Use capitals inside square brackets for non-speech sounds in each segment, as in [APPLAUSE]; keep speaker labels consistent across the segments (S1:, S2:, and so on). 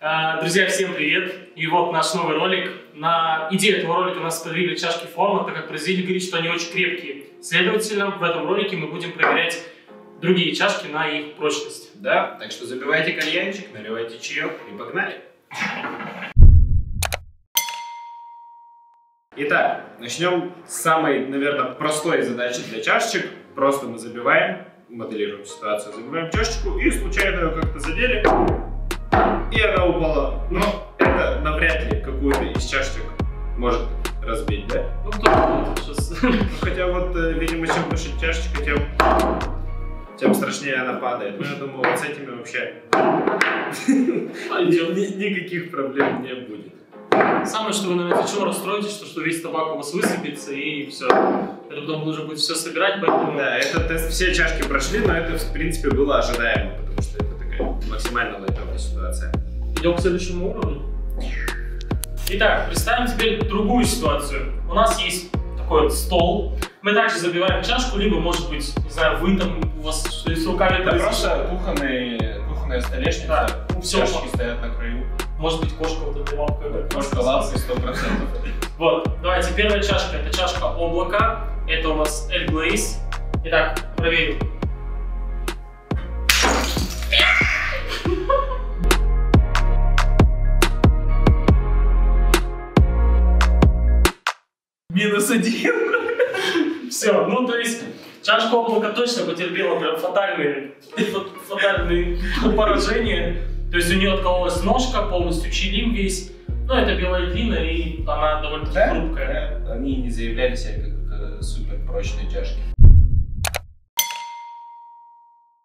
S1: А, Друзья, всем привет! И вот наш новый ролик. На идею этого ролика нас подвигли чашки форма, так как производитель говорит, что они очень крепкие. Следовательно, в этом ролике мы будем проверять другие чашки на их прочность.
S2: Да, так что забивайте кальянчик, наливайте чаек и погнали. Итак, начнем с самой, наверное, простой задачи для чашечек. Просто мы забиваем, моделируем ситуацию, забиваем чашечку и случайно ее как-то задели, и она упала. Но это навряд ли какую-то из чашечек может разбить, да?
S1: Ну, кто будет сейчас?
S2: Ну, хотя вот, э, видимо, чем выше чашечка, тем, тем страшнее она падает. Но я думаю, вот с этими вообще никаких проблем не будет.
S1: Самое, что вы, наверное, чего расстроитесь, что, что весь табак у вас высыпется и все. Это потом нужно будет все собирать, поэтому...
S2: Да, этот тест все чашки прошли, но это, в принципе, было ожидаемо, потому что максимально лайтовая ситуация.
S1: Идем к следующему уровню. Итак, представим теперь другую ситуацию. У нас есть такой вот стол. Мы также забиваем чашку, либо, может быть, не знаю, вы там, у вас что с руками
S2: Это просто кухонные, кухонная столешница,
S1: Да, всё.
S2: чашки стоят на краю.
S1: Может быть, кошка вот этой лапкой. как
S2: Кошка лапкой 100%. [LAUGHS]
S1: Вот, давайте, первая чашка, это чашка облака. Это у нас Эль Glaze. Итак, проверим.
S2: Минус один.
S1: Все, ну то есть чашка облака точно потерпела прям фатальные, фа- фатальные поражения. То есть у нее откололась ножка, полностью чилим весь. Ну, это белая глина, и она довольно-таки хрупкая.
S2: Да, Они не заявляли себя как э, супер прочные чашки.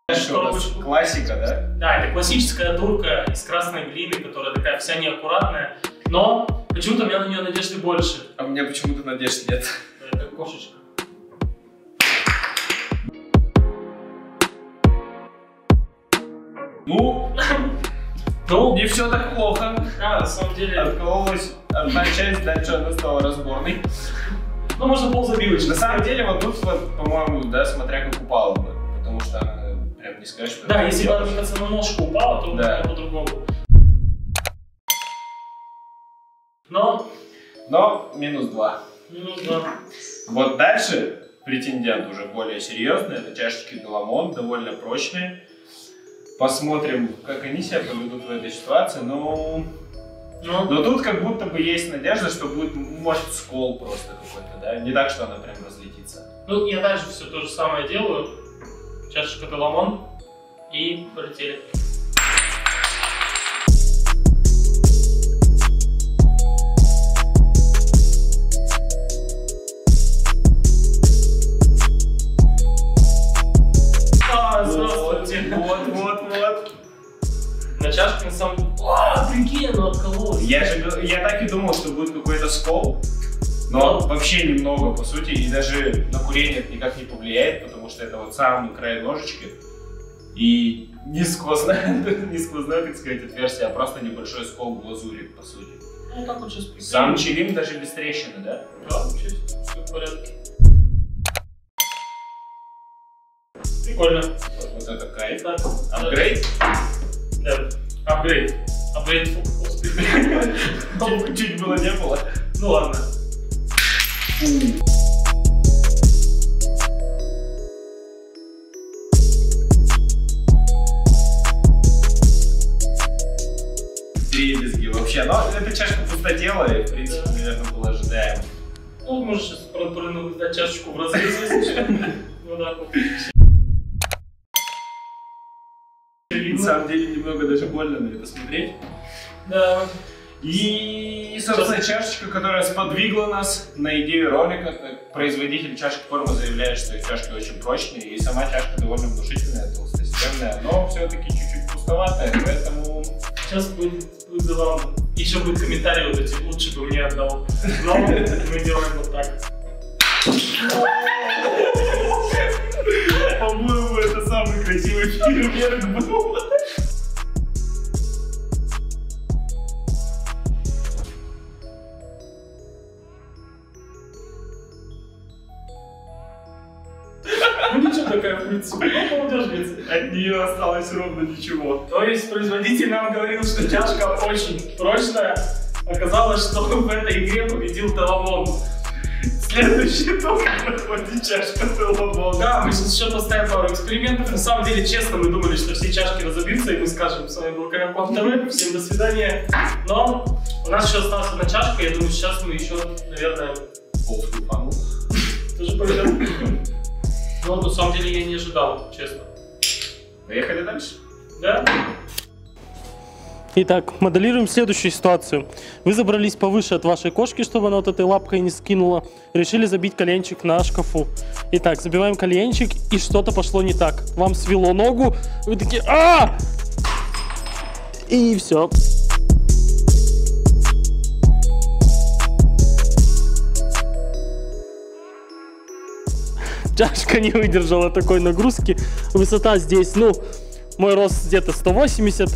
S2: Чашка у нас
S1: Коробочку.
S2: классика, да?
S1: Да, это классическая турка из красной глины, которая такая вся неаккуратная. Но почему-то у меня на нее надежды больше.
S2: А у меня почему-то надежд нет.
S1: Это кошечка.
S2: Ну, [LAUGHS]
S1: Ну,
S2: не все так плохо.
S1: да, на самом деле,
S2: Откололась одна часть, дальше она стала разборной.
S1: ну, можно ползабивочки.
S2: На самом деле, вот тут, вот, по-моему, да, смотря как упала бы. Потому что она прям не скажешь,
S1: Да, если бы она, кажется, на ножку упала, то
S2: да.
S1: по-другому. Но,
S2: Но минус два.
S1: ну, да.
S2: Вот дальше претендент уже более серьезный. Это чашечки Деламон, довольно прочные. Посмотрим, как они себя поведут в этой ситуации. Ну,
S1: Ну,
S2: но тут как будто бы есть надежда, что будет, может, скол просто какой-то, да? Не так, что она прям разлетится.
S1: ну, я дальше все то же самое делаю. Чашечка Деламон. И полетели.
S2: Вот, вот.
S1: На чашке на самом... А, прикинь, оно откололось.
S2: Я же я так и думал, что будет какой-то скол, но вообще немного, по сути, и даже на курение это никак не повлияет, потому что это вот самый край ножички. И не сквозная, [LAUGHS] не сквозная, так сказать, отверстие, а просто небольшой скол в глазури, по сути.
S1: Ну, так вот сейчас.
S2: Сам чилим даже без трещины, да?
S1: Да, все в порядке. Прикольно.
S2: Вот, вот это кайф.
S1: Так,
S2: Апгрейд?
S1: Да. Апгрейд. Апгрейд. [LAUGHS]
S2: Ну, Чуть было не было.
S1: Ну ладно.
S2: Дребезги вообще. Но эта чашка пустотела, и, в принципе,
S1: Да.
S2: наверное, было ожидаемо.
S1: Ну, можешь сейчас прыгнуть дать чашечку в разрез, если что. [LAUGHS] Вот так вот.
S2: На самом деле, немного даже больно на это смотреть.
S1: Да.
S2: И, собственно, чашечка, которая сподвигла нас на идею ролика. Производитель чашек формы заявляет, что их чашки очень прочные, и сама чашка довольно внушительная, толстостенная, но все-таки чуть-чуть пустоватая, поэтому...
S1: Сейчас будет, будет забавно. Еще будет комментарий вот эти, лучше бы мне отдал. Но мы делаем вот так.
S2: По-моему, это самый красивый фейерверк
S1: такая
S3: бьются. Ну, молодежь.
S2: От нее осталось ровно ничего.
S3: То есть производитель нам говорил, что чашка очень прочная. Оказалось, что в этой игре победил Теламон.
S2: Следующий тур выходит чашка Теламон.
S3: Да, мы сейчас еще поставим пару экспериментов. На самом деле, честно, мы думали, что все чашки разобьются, и мы скажем, с вами был Колян ТВ, всем до свидания. Но у нас еще осталась одна чашка, я думаю, сейчас мы еще, наверное, тоже поведем. Но на самом деле я не ожидал, честно.
S2: Поехали дальше.
S3: Да?
S1: Итак, моделируем следующую ситуацию. Вы забрались повыше от вашей кошки, чтобы она вот этой лапкой не скинула. Решили забить коленчик на шкафу. Итак, забиваем коленчик, и что-то пошло не так. Вам свело ногу, вы такие а И все. Чашка не выдержала такой нагрузки. Высота здесь, ну, мой рост где-то 180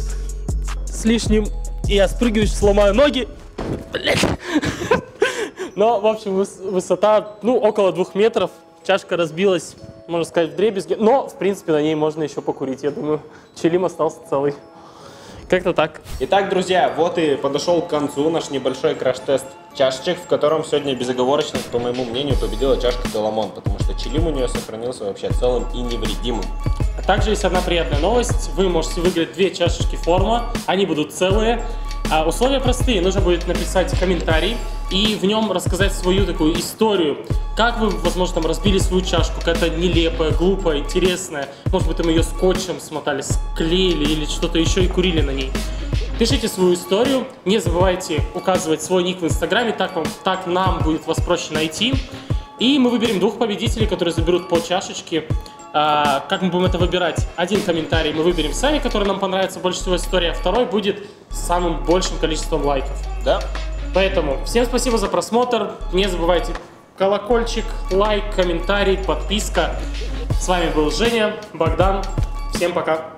S1: с лишним. И я спрыгиваю, сломаю ноги. [LAUGHS] Но, в общем, выс- высота, ну, около двух метров. Чашка разбилась, можно сказать, в дребезги. Но, в принципе, на ней можно еще покурить, я думаю. Челим остался целый. Как-то так.
S2: Итак, друзья, вот и подошел к концу наш небольшой краш-тест чашечек, в котором сегодня безоговорочно, по моему мнению, победила чашка Деламон, потому что Чилим у нее сохранился вообще целым и невредимым.
S1: А также есть одна приятная новость. Вы можете выиграть две чашечки форма. Они будут целые. А условия простые. Нужно будет написать комментарий и в нем рассказать свою такую историю. Как вы, возможно, там разбили свою чашку, какая-то нелепая, глупая, интересная. Может быть, там ее скотчем смотали, склеили или что-то еще и курили на ней. Пишите свою историю, не забывайте указывать свой ник в инстаграме, так, вам, так нам будет вас проще найти. И мы выберем двух победителей, которые заберут по чашечке. А, как мы будем это выбирать? Один комментарий мы выберем сами, который нам понравится больше всего история, а второй будет с самым большим количеством лайков.
S2: Да?
S1: Поэтому всем спасибо за просмотр. Не забывайте колокольчик, лайк, комментарий, подписка. С вами был Женя, Богдан. Всем пока.